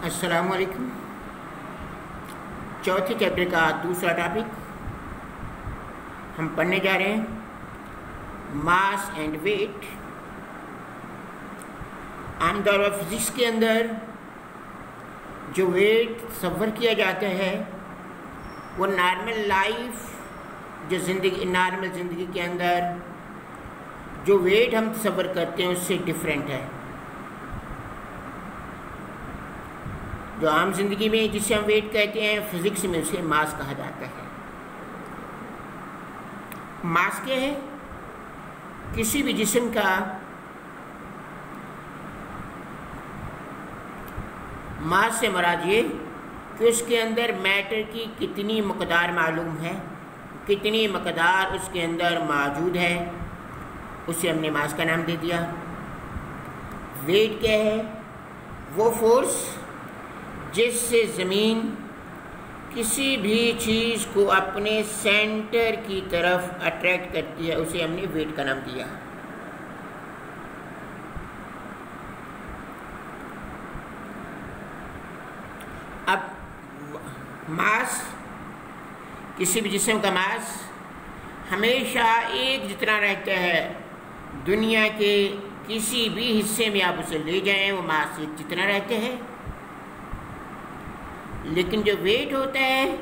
असलकुम चौथे चैप्टर का दूसरा टॉपिक हम पढ़ने जा रहे हैं. मास एंड वेट आमतौर पर फिज़िक्स के अंदर जो वेट सफ़र किया जाता है, वो नॉर्मल लाइफ जो ज़िंदगी नॉर्मल ज़िंदगी के अंदर जो वेट हम सफ़र करते हैं, उससे डिफरेंट है. जो आम ज़िंदगी में जिसे हम वेट कहते हैं, फिजिक्स में उसे मास कहा जाता है। मास क्या है? किसी भी जिसम का मास से मराज ये कि उसके अंदर मैटर की कितनी मकदार मालूम है, कितनी मकदार उसके अंदर मौजूद है, उसे हमने मास का नाम दे दिया। वेट क्या है? वो फोर्स जिससे ज़मीन किसी भी चीज़ को अपने सेंटर की तरफ़ अट्रैक्ट करती है, उसे हमने वेट का नाम दिया। अब मास, किसी भी जिस्म का मास हमेशा एक जितना रहता है, दुनिया के किसी भी हिस्से में आप उसे ले जाएँ, वो मास एक जितना रहते हैं। लेकिन जो वेट होता है,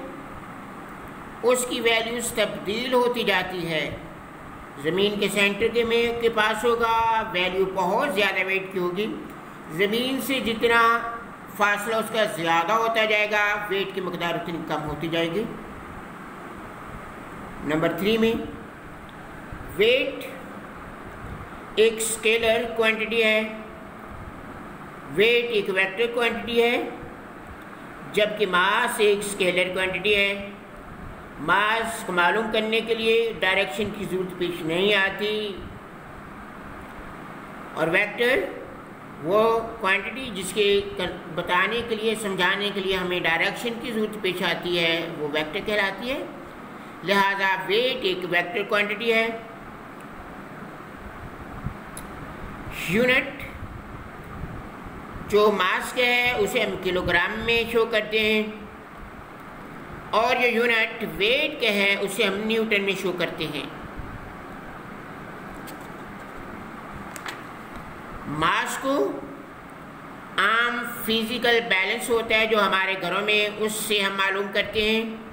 उसकी वैल्यूज़ तब्दील होती जाती है। ज़मीन के सेंटर के में के पास होगा वैल्यू बहुत ज़्यादा वेट की होगी। ज़मीन से जितना फासला उसका ज़्यादा होता जाएगा वेट की मकदार उतनी कम होती जाएगी। नंबर थ्री में वेट एक स्केलर क्वांटिटी है। वेट एक वेक्टर क्वांटिटी है। जबकि मास एक स्केलर क्वांटिटी है। मास को मालूम करने के लिए डायरेक्शन की ज़रूरत पेश नहीं आती। और वेक्टर वो क्वांटिटी जिसके बताने के लिए, समझाने के लिए हमें डायरेक्शन की ज़रूरत पेश आती है, वो वेक्टर कहलाती है। लिहाजा वेट एक वेक्टर क्वांटिटी है। यूनिट जो मास है, उसे हम किलोग्राम में शो करते हैं। और जो यूनिट वेट के है, उसे हम न्यूटन में शो करते हैं। मास को आम फ़िज़िकल बैलेंस होता है जो हमारे घरों में, उससे हम मालूम करते हैं।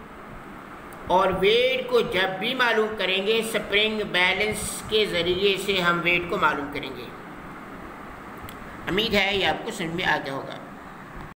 और वेट को जब भी मालूम करेंगे स्प्रिंग बैलेंस के ज़रिए से हम वेट को मालूम करेंगे। उम्मीद है ये आपको समझ में आ गया होगा।